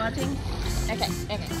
watching? Okay, okay.